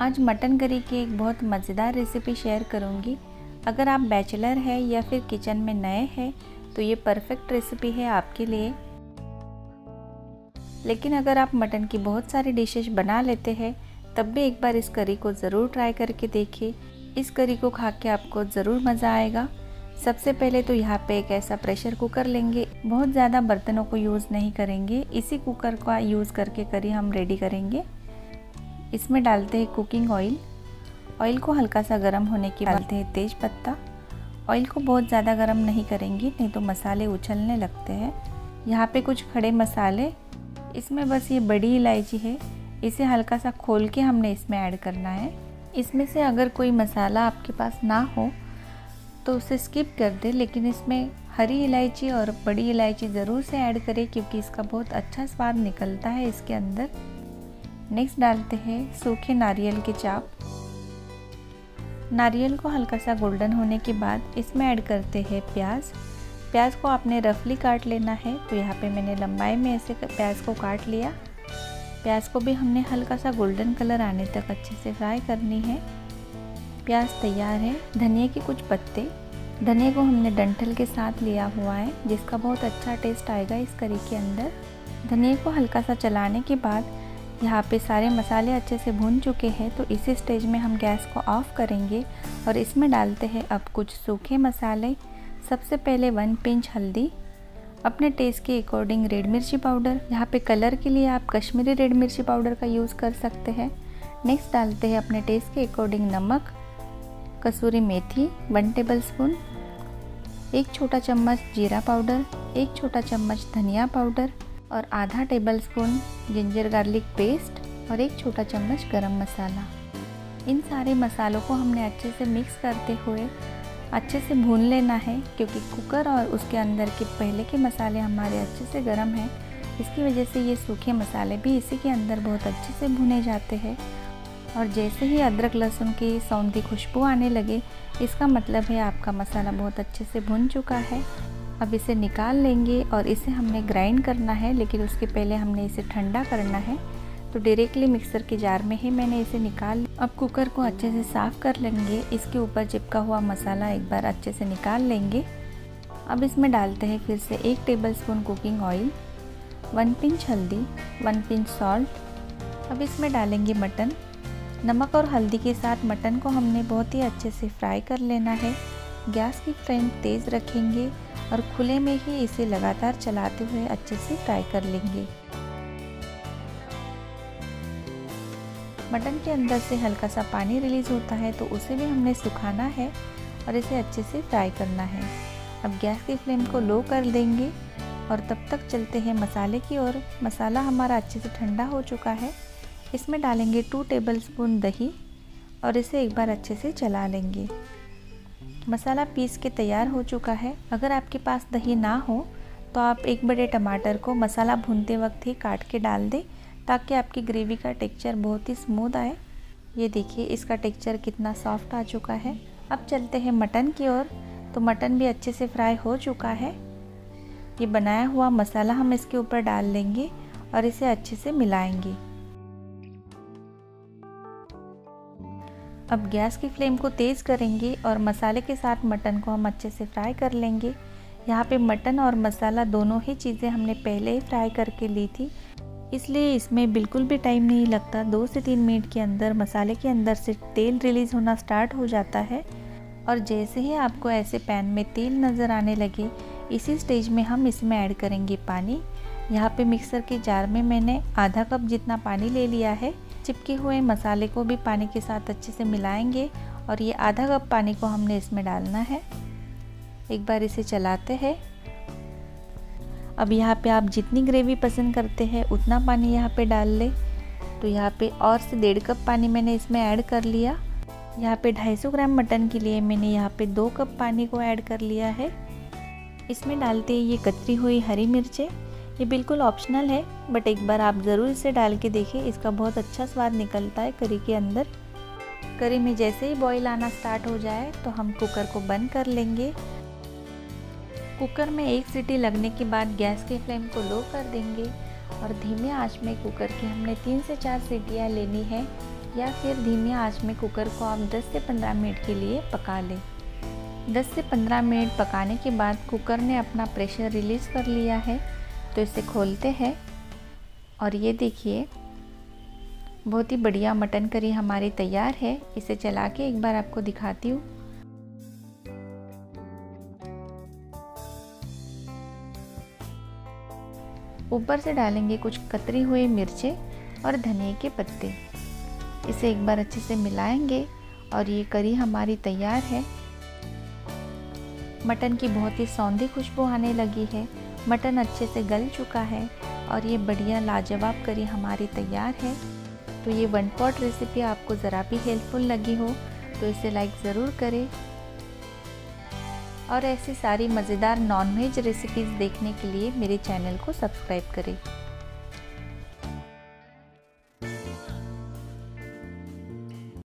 आज mutton curry की एक बहुत मज़ेदार रेसिपी शेयर करूँगी। अगर आप बैचलर हैं या फिर किचन में नए हैं तो ये परफेक्ट रेसिपी है आपके लिए। लेकिन अगर आप मटन की बहुत सारी डिशेज बना लेते हैं, तब भी एक बार इस करी को ज़रूर ट्राई करके देखिए। इस करी को खा के आपको ज़रूर मज़ा आएगा। सबसे पहले तो यहाँ पे एक ऐसा प्रेशर कुकर लेंगे। बहुत ज़्यादा बर्तनों को यूज़ नहीं करेंगे। इसी कुकर का यूज़ करके करी हम रेडी करेंगे। इसमें डालते हैं कुकिंग ऑयल ऑयल को हल्का सा गर्म होने के बाद डालते हैं तेज पत्ता. ऑयल को बहुत ज़्यादा गर्म नहीं करेंगे, नहीं तो मसाले उछलने लगते हैं. यहाँ पे कुछ खड़े मसाले. इसमें बस ये बड़ी इलायची है. इसे हल्का सा खोल के हमने इसमें ऐड करना है. इसमें से अगर कोई मसाला आपके पास ना हो तो उसे स्किप कर दे, लेकिन इसमें हरी इलायची और बड़ी इलायची ज़रूर से ऐड करें, क्योंकि इसका बहुत अच्छा स्वाद निकलता है इसके अंदर. नेक्स्ट डालते हैं सूखे नारियल के चाप। नारियल को हल्का सा गोल्डन होने के बाद इसमें ऐड करते हैं प्याज। प्याज को आपने रफली काट लेना है तो यहाँ पे मैंने लंबाई में ऐसे प्याज को काट लिया। प्याज को भी हमने हल्का सा गोल्डन कलर आने तक अच्छे से फ्राई करनी है। प्याज तैयार है। धनिया के कुछ पत्ते। धनिया को हमने डंठल के साथ लिया हुआ है, जिसका बहुत अच्छा टेस्ट आएगा इस करी के अंदर। धनिया को हल्का सा चलाने के बाद यहाँ पे सारे मसाले अच्छे से भून चुके हैं तो इसी स्टेज में हम गैस को ऑफ़ करेंगे और इसमें डालते हैं अब कुछ सूखे मसाले। सबसे पहले वन पिंच हल्दी, अपने टेस्ट के अकॉर्डिंग रेड मिर्ची पाउडर यहाँ पे कलर के लिए आप कश्मीरी रेड मिर्ची पाउडर का यूज़ कर सकते हैं। नेक्स्ट डालते हैं अपने टेस्ट के अकॉर्डिंग नमक, कसूरी मेथी वन टेबल स्पून एक छोटा चम्मच जीरा पाउडर एक छोटा चम्मच धनिया पाउडर और आधा tablespoon ginger garlic paste और एक छोटा चम्मच गरम मसाला। इन सारे मसालों को हमने अच्छे से मिक्स करते हुए अच्छे से भून लेना है, क्योंकि कुकर और उसके अंदर के पहले के मसाले हमारे अच्छे से गर्म हैं। इसकी वजह से ये सूखे मसाले भी इसी के अंदर बहुत अच्छे से भुने जाते हैं। और जैसे ही अदरक लहसुन की सौंधी खुशबू आने लगे, इसका मतलब है आपका मसाला बहुत अच्छे से भुन चुका है। अब इसे निकाल लेंगे और इसे हमने ग्राइंड करना है, लेकिन उसके पहले हमने इसे ठंडा करना है। तो डायरेक्टली मिक्सर के जार में ही मैंने इसे निकाल अब कुकर को अच्छे से साफ़ कर लेंगे। इसके ऊपर चिपका हुआ मसाला एक बार अच्छे से निकाल लेंगे। अब इसमें डालते हैं फिर से एक tablespoon cooking oil one pinch हल्दी वन पिंच सॉल्ट अब इसमें डालेंगे मटन। नमक और हल्दी के साथ मटन को हमने बहुत ही अच्छे से फ्राई कर लेना है। गैस की फ्लेम तेज़ रखेंगे। और खुले में ही इसे लगातार चलाते हुए अच्छे से फ्राई कर लेंगे। मटन के अंदर से हल्का सा पानी रिलीज़ होता है तो उसे भी हमने सुखाना है और इसे अच्छे से फ्राई करना है। अब गैस की फ्लेम को लो कर देंगे और तब तक चलते हैं मसाले की ओर। मसाला हमारा अच्छे से ठंडा हो चुका है। इसमें डालेंगे टू टेबल स्पून दही और इसे एक बार अच्छे से चला लेंगे। मसाला पीस के तैयार हो चुका है। अगर आपके पास दही ना हो तो आप एक बड़े टमाटर को मसाला भूनते वक्त ही काट के डाल दें, ताकि आपकी ग्रेवी का टेक्सचर बहुत ही स्मूथ आए। ये देखिए, इसका टेक्सचर कितना सॉफ्ट आ चुका है। अब चलते हैं मटन की ओर। तो मटन भी अच्छे से फ्राई हो चुका है। ये बनाया हुआ मसाला हम इसके ऊपर डाल लेंगे और इसे अच्छे से मिलाएँगे। अब गैस की फ्लेम को तेज़ करेंगे और मसाले के साथ मटन को हम अच्छे से फ्राई कर लेंगे। यहाँ पे मटन और मसाला दोनों ही चीज़ें हमने पहले ही फ्राई करके ली थी। इसलिए इसमें बिल्कुल भी टाइम नहीं लगता। दो से तीन मिनट के अंदर, मसाले के अंदर से तेल रिलीज़ होना स्टार्ट हो जाता है। और जैसे ही आपको ऐसे पैन में तेल नज़र आने लगे, इसी स्टेज में हम इसमें ऐड करेंगे पानी। यहाँ पे मिक्सर के जार में मैंने आधा कप जितना पानी ले लिया है। चिपके हुए मसाले को भी पानी के साथ अच्छे से मिलाएँगे और ये आधा कप पानी को हमने इसमें डालना है। एक बार इसे चलाते हैं। अब यहाँ पे आप जितनी ग्रेवी पसंद करते हैं, उतना पानी यहाँ पे डाल लें। तो यहाँ पे और से डेढ़ कप पानी मैंने इसमें ऐड कर लिया। यहाँ पे 250 ग्राम मटन के लिए मैंने यहाँ पे दो कप पानी को ऐड कर लिया है। इसमें डालते हैं ये कतरी हुई हरी मिर्चें। ये बिल्कुल ऑप्शनल है बट एक बार आप ज़रूर इसे डाल के देखिए इसका बहुत अच्छा स्वाद निकलता है करी के अंदर। करी में जैसे ही बॉईल आना स्टार्ट हो जाए तो हम कुकर को बंद कर लेंगे। कुकर में एक सीटी लगने के बाद गैस की फ्लेम को लो कर देंगे और धीमे आँच में कुकर की हमने तीन से चार सीटियाँ लेनी है, या फिर धीमे आँच में कुकर को आप 10 से 15 मिनट के लिए पका लें। 10 से 15 मिनट पकाने के बाद कुकर ने अपना प्रेशर रिलीज़ कर लिया है। तो इसे खोलते हैं। और ये देखिए, बहुत ही बढ़िया मटन करी हमारी तैयार है। इसे चला के एक बार आपको दिखाती हूँ। ऊपर से डालेंगे कुछ कतरी हुई मिर्चें और धनिए के पत्ते। इसे एक बार अच्छे से मिलाएँगे और ये करी हमारी तैयार है। मटन की बहुत ही सौंधी खुशबू आने लगी है। मटन अच्छे से गल चुका है और ये बढ़िया लाजवाब करी हमारी तैयार है। तो ये वन पॉट रेसिपी आपको ज़रा भी हेल्पफुल लगी हो तो इसे लाइक ज़रूर करें। और ऐसी सारी मज़ेदार नॉनवेज रेसिपीज़ देखने के लिए मेरे चैनल को सब्सक्राइब करें।